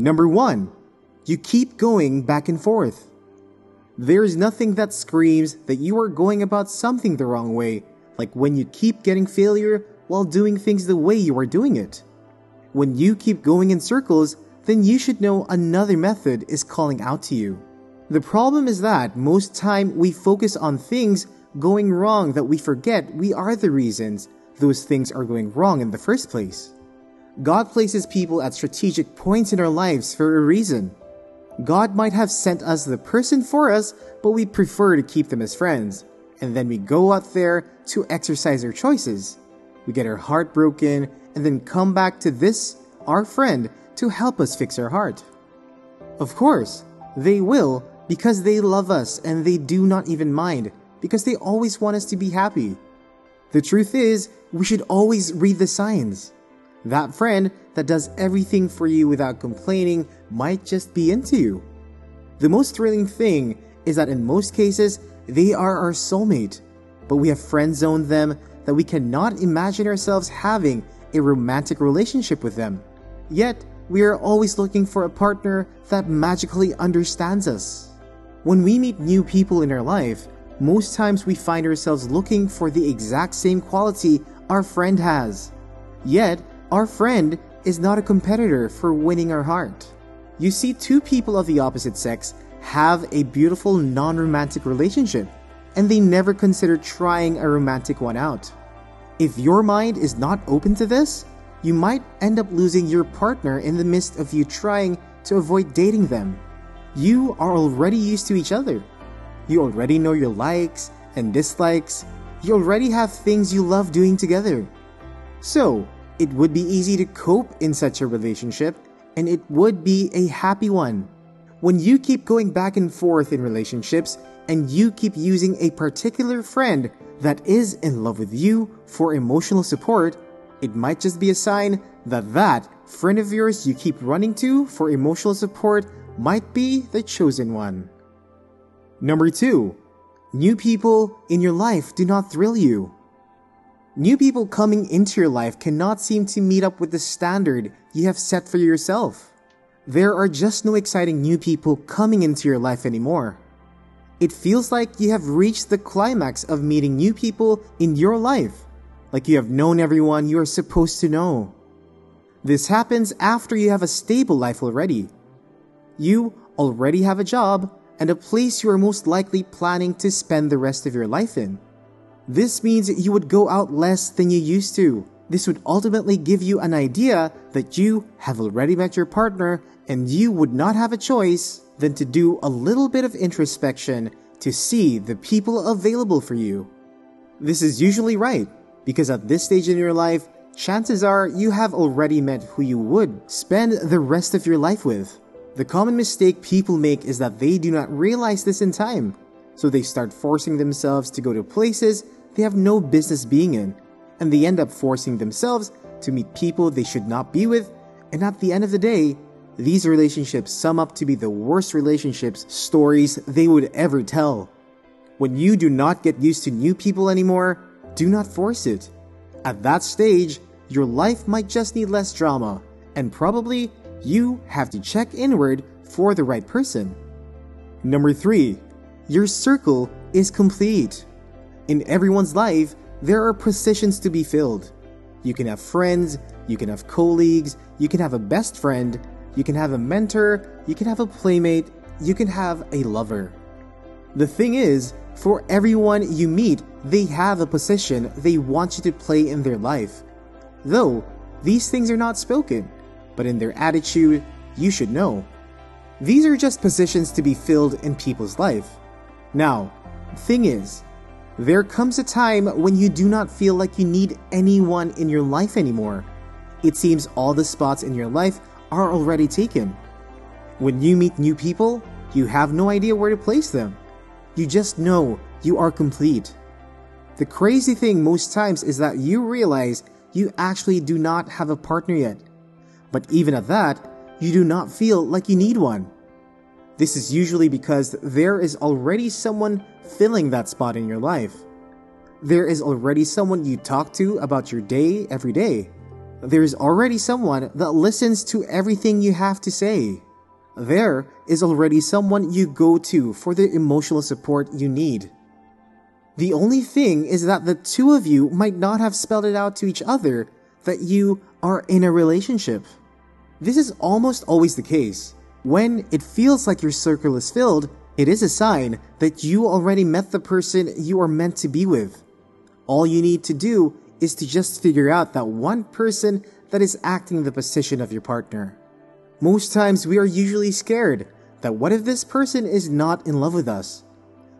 Number 1. You keep going back and forth. There is nothing that screams that you are going about something the wrong way, like when you keep getting failure while doing things the way you are doing it. When you keep going in circles, then you should know another method is calling out to you. The problem is that most time we focus on things going wrong that we forget we are the reasons those things are going wrong in the first place. God places people at strategic points in our lives for a reason. God might have sent us the person for us, but we prefer to keep them as friends. And then we go out there to exercise our choices. We get our heart broken and then come back to this, our friend, to help us fix our heart. Of course, they will because they love us and they do not even mind because they always want us to be happy. The truth is, we should always read the signs. That friend that does everything for you without complaining might just be into you. The most thrilling thing is that in most cases, they are our soulmate, but we have friend zoned them that we cannot imagine ourselves having a romantic relationship with them. Yet, we are always looking for a partner that magically understands us. When we meet new people in our life, most times we find ourselves looking for the exact same quality our friend has. Yet, our friend is not a competitor for winning our heart. You see, two people of the opposite sex have a beautiful non romantic relationship, and they never consider trying a romantic one out. If your mind is not open to this, you might end up losing your partner in the midst of you trying to avoid dating them. You are already used to each other. You already know your likes and dislikes. You already have things you love doing together. So, it would be easy to cope in such a relationship, and it would be a happy one. When you keep going back and forth in relationships, and you keep using a particular friend that is in love with you for emotional support, it might just be a sign that that friend of yours you keep running to for emotional support might be the chosen one. Number two, new people in your life do not thrill you. New people coming into your life cannot seem to meet up with the standard you have set for yourself. There are just no exciting new people coming into your life anymore. It feels like you have reached the climax of meeting new people in your life, like you have known everyone you are supposed to know. This happens after you have a stable life already. You already have a job and a place you are most likely planning to spend the rest of your life in. This means you would go out less than you used to. This would ultimately give you an idea that you have already met your partner and you would not have a choice than to do a little bit of introspection to see the people available for you. This is usually right because at this stage in your life, chances are you have already met who you would spend the rest of your life with. The common mistake people make is that they do not realize this in time, so they start forcing themselves to go to places they have no business being in, and they end up forcing themselves to meet people they should not be with, and at the end of the day, these relationships sum up to be the worst relationships stories they would ever tell. When you do not get used to new people anymore, do not force it. At that stage, your life might just need less drama, and probably you have to check inward for the right person. Number three, your circle is complete. In everyone's life, there are positions to be filled. You can have friends, you can have colleagues, you can have a best friend, you can have a mentor, you can have a playmate, you can have a lover. The thing is, for everyone you meet, they have a position they want you to play in their life. Though, these things are not spoken but in their attitude, you should know. These are just positions to be filled in people's life. Now, thing is, there comes a time when you do not feel like you need anyone in your life anymore. It seems all the spots in your life are already taken. When you meet new people, you have no idea where to place them. You just know you are complete. The crazy thing most times is that you realize you actually do not have a partner yet. But even at that, you do not feel like you need one. This is usually because there is already someone filling that spot in your life. There is already someone you talk to about your day every day. There's already someone that listens to everything you have to say. There is already someone you go to for the emotional support you need. The only thing is that the two of you might not have spelled it out to each other that you are in a relationship. This is almost always the case. When it feels like your circle is filled, it is a sign that you already met the person you are meant to be with. All you need to do is to just figure out that one person that is acting the position of your partner. Most times we are usually scared that what if this person is not in love with us?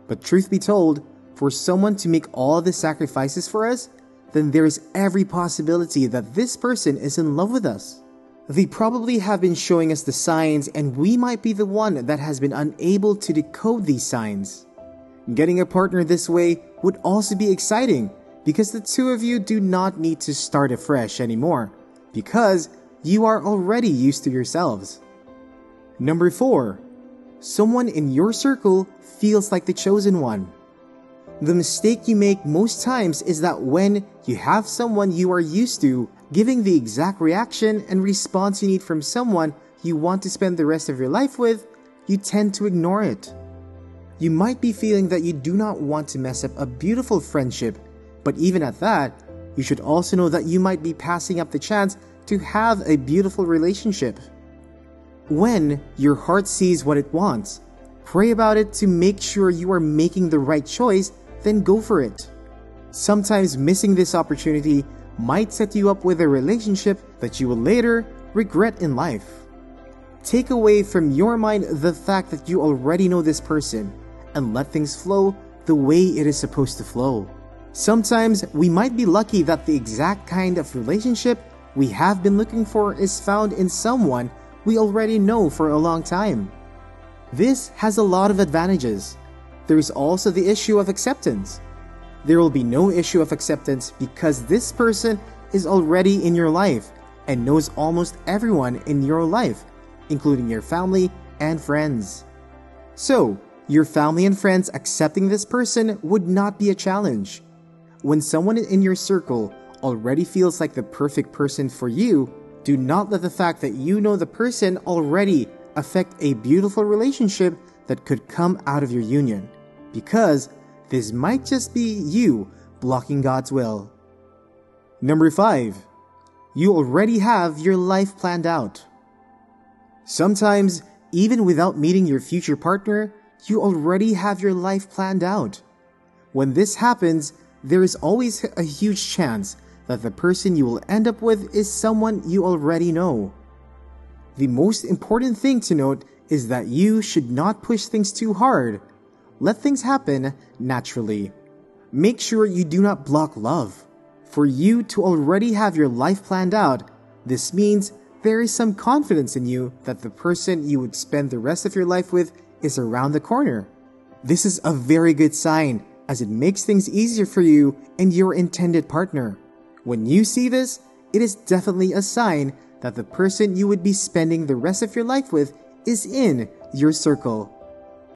But truth be told, for someone to make all the sacrifices for us, then there is every possibility that this person is in love with us. They probably have been showing us the signs and we might be the one that has been unable to decode these signs. Getting a partner this way would also be exciting because the two of you do not need to start afresh anymore because you are already used to yourselves. Number 4. Someone in your circle feels like the chosen one. The mistake you make most times is that when you have someone you are used to giving the exact reaction and response you need from someone you want to spend the rest of your life with, you tend to ignore it. You might be feeling that you do not want to mess up a beautiful friendship, but even at that, you should also know that you might be passing up the chance to have a beautiful relationship. When your heart sees what it wants, pray about it to make sure you are making the right choice, then go for it. Sometimes missing this opportunity might set you up with a relationship that you will later regret in life. Take away from your mind the fact that you already know this person and let things flow the way it is supposed to flow. Sometimes we might be lucky that the exact kind of relationship we have been looking for is found in someone we already know for a long time. This has a lot of advantages. There is also the issue of acceptance. There will be no issue of acceptance because this person is already in your life and knows almost everyone in your life, including your family and friends. So, your family and friends accepting this person would not be a challenge. When someone in your circle already feels like the perfect person for you, do not let the fact that you know the person already affect a beautiful relationship that could come out of your union. Because this might just be you blocking God's will. Number 5. You already have your life planned out. Sometimes, even without meeting your future partner, you already have your life planned out. When this happens, there is always a huge chance that the person you will end up with is someone you already know. The most important thing to note is that you should not push things too hard. Let things happen naturally. Make sure you do not block love. For you to already have your life planned out, this means there is some confidence in you that the person you would spend the rest of your life with is around the corner. This is a very good sign as it makes things easier for you and your intended partner. When you see this, it is definitely a sign that the person you would be spending the rest of your life with is in your circle.